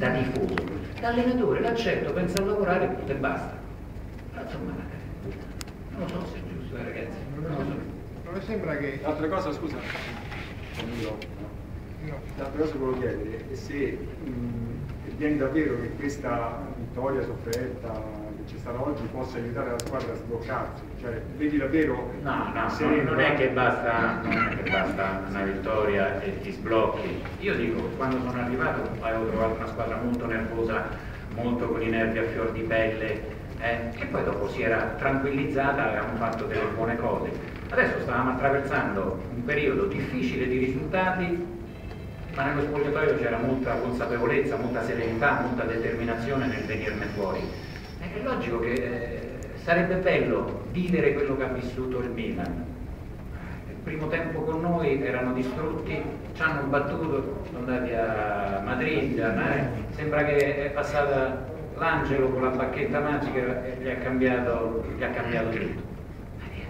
da tifoso. L'allenatore l'accetto, pensa a lavorare e basta. Ma insomma, non lo so se è giusto, eh, ragazzi. Non so. Non le sembra che... L'altra cosa, scusa, l'altra cosa che volevo chiedere è se mh, viene davvero che questa vittoria sofferta c'è stata oggi possa aiutare la squadra a sbloccarsi, cioè vedi davvero No, no, sereno, non è che basta, non è che basta una vittoria e ti sblocchi. Io dico, quando sono arrivato avevo trovato una squadra molto nervosa, molto con i nervi a fior di pelle, eh, che poi dopo si era tranquillizzata, avevamo fatto delle buone cose. Adesso stavamo attraversando un periodo difficile di risultati, ma nello spogliatoio c'era molta consapevolezza, molta serenità, molta determinazione nel venirne fuori. È logico che eh, sarebbe bello vivere quello che ha vissuto il Milan. Il primo tempo con noi erano distrutti, ci hanno battuto, sono andati a Madrid, eh, sembra che è passata l'angelo con la bacchetta magica e gli ha cambiato, gli ha cambiato tutto.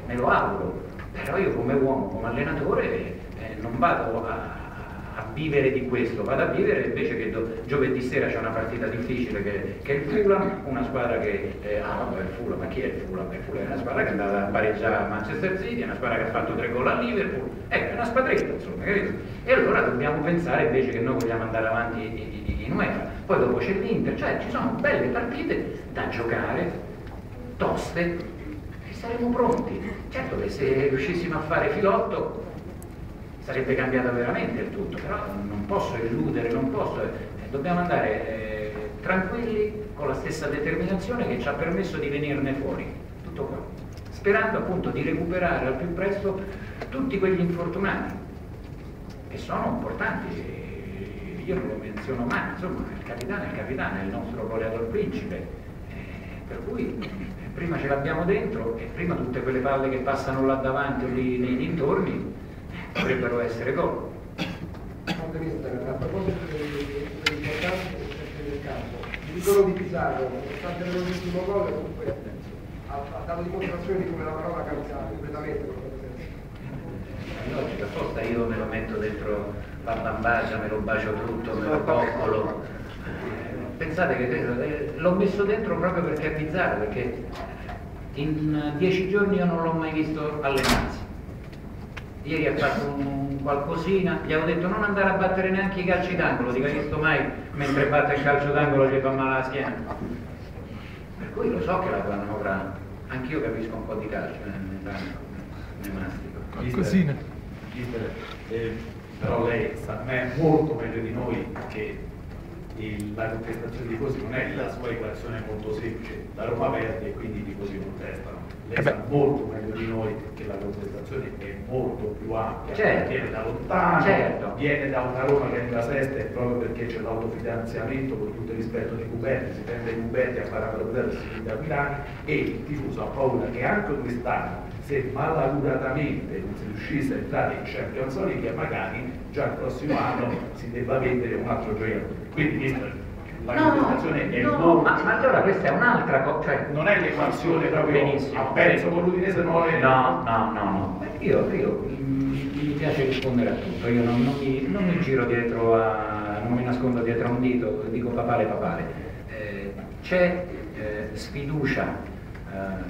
Me lo auguro, però io come uomo, come allenatore eh, non vado a, a vivere di questo, vado a vivere invece che giovedì sera c'è una partita difficile che, che è il Fulham, una squadra che, eh, ah vabbè il Fulham, ma chi è il Fulham? Il Fulham è una squadra che è andata a pareggiare a Manchester City, è una squadra che ha fatto tre gol a Liverpool, ecco, è una squadretta insomma, capito? E allora dobbiamo pensare invece che noi vogliamo andare avanti in, in UEFA, poi dopo c'è l'Inter, cioè ci sono belle partite da giocare, toste, e saremo pronti. Certo che se riuscissimo a fare filotto sarebbe cambiato veramente il tutto, però non posso illudere, non posso, eh, dobbiamo andare eh, tranquilli con la stessa determinazione che ci ha permesso di venirne fuori, tutto qua, sperando appunto di recuperare al più presto tutti quegli infortunati, che sono importanti, io non lo menziono mai, insomma il capitano è il capitano, è il nostro goleador principe, eh, per cui eh, prima ce l'abbiamo dentro e prima tutte quelle palle che passano là davanti o lì nei dintorni dovrebbero essere gol. a proposito dell'importanza del campo, il gol di Pizarro, nonostante l'ultimo gol, comunque ha, ha dato dimostrazione di come la parola cambia completamente. Logica, apposta io me lo metto dentro la bambagia, me lo bacio tutto, me lo coccolo. Pensate che eh, l'ho messo dentro proprio perché è bizzarro, perché in dieci giorni io non l'ho mai visto allenarsi. Ieri ha fatto un qualcosina, gli avevo detto non andare a battere neanche i calci d'angolo, dico hai visto mai mentre batte il calcio d'angolo gli fa male la schiena. Per cui lo so che la manovra, anch'io capisco un po' di calcio, eh, ne, ne mastico. Qualcosina. Eh, però lei sa me molto meglio di noi che il- la contestazione dei tifosi non è la sua equazione molto semplice, la Roma perde e quindi i tifosi contestano. Lei Eh sa molto meglio di noi che la contestazione è molto più ampia, Certo. viene da lontano, Certo. viene da una Roma che è nella sesta e proprio perché c'è l'autofinanziamento con tutto il rispetto dei cubetti, si prende i cubetti a parametro zero e si vende a Milano e il tifoso ha paura che anche quest'anno se malauguratamente non si riuscisse a entrare in Champions League magari già il prossimo anno si debba vendere un altro giocatore. Quindi la No, contestazione è no, molto ma, ma allora questa è un'altra cosa, cioè, non è l'equazione proprio Benissimo. a pezzo con l'Udinese non è No, no, no, no. Io, io mm, mi piace rispondere a tutto, io non, non mi, non mi giro dietro a, non mi nascondo dietro a un dito, dico papale papale. Eh, c'è eh, sfiducia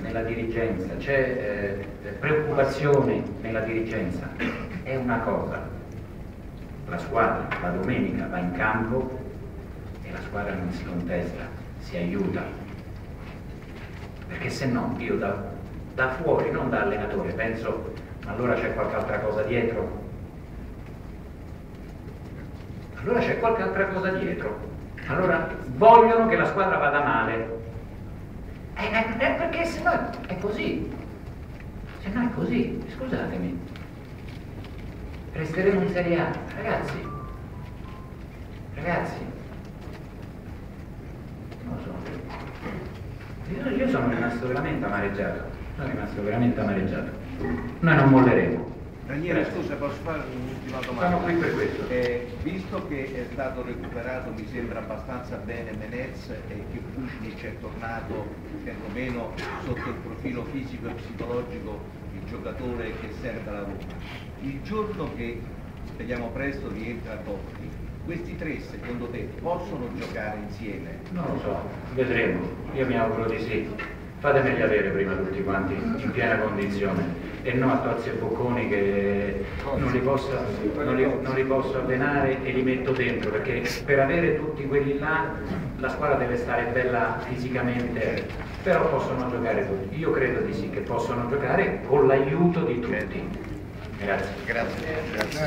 nella dirigenza, c'è eh, preoccupazione nella dirigenza, è una cosa. La squadra la domenica va in campo e la squadra non si contesta, si aiuta, perché se no io da, da fuori, non da allenatore, penso, ma allora c'è qualche altra cosa dietro. Allora c'è qualche altra cosa dietro. Allora vogliono che la squadra vada male. Eh, eh, eh, perché se no è così. Se no è così, scusatemi. Resteremo in Serie A, ragazzi. Ragazzi. Io, io sono rimasto veramente amareggiato. Sono rimasto veramente amareggiato. Noi non molleremo. Daniele, Grazie. scusa, posso fare un'ultima domanda? Sono qui per questo. Eh, visto che è stato recuperato, mi sembra abbastanza bene Menez e che Pucnic è tornato perlomeno sotto il profilo fisico e psicologico il giocatore che serve alla Roma. Il giorno che speriamo presto rientra Totti, Questi tre, secondo te, possono giocare insieme? Non lo so, vedremo. Io mi auguro di sì. Fatemeli avere prima tutti quanti in piena condizione e no a Tozzi e Bocconi che non li, posso, non, li, non li posso allenare e li metto dentro perché per avere tutti quelli là la squadra deve stare bella fisicamente, però possono giocare tutti. Io credo di sì che possono giocare con l'aiuto di tutti. Grazie. Grazie. Grazie.